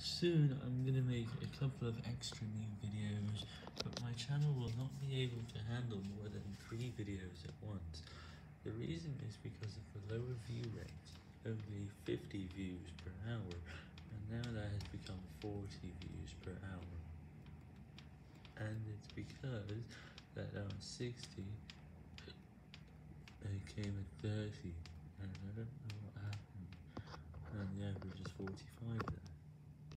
Soon I'm gonna make a couple of extra new videos, but my channel will not be able to handle more than 3 videos at once. The reason is because of the lower view rate, only 50 views per hour, and now that has become 40 views per hour. And it's because that our 60, became a 30,